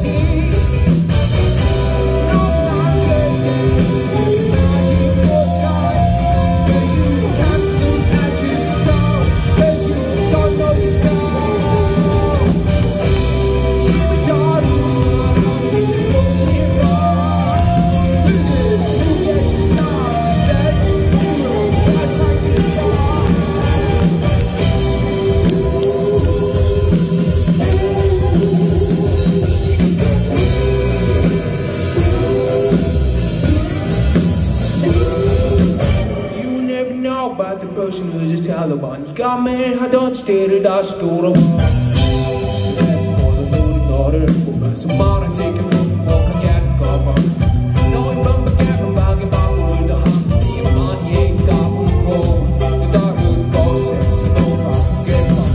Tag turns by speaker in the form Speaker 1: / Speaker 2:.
Speaker 1: see. personalized Taliban Yıkanmaya the morning take a look you don't care from bagi the hand Team at The dark look process No fuck get up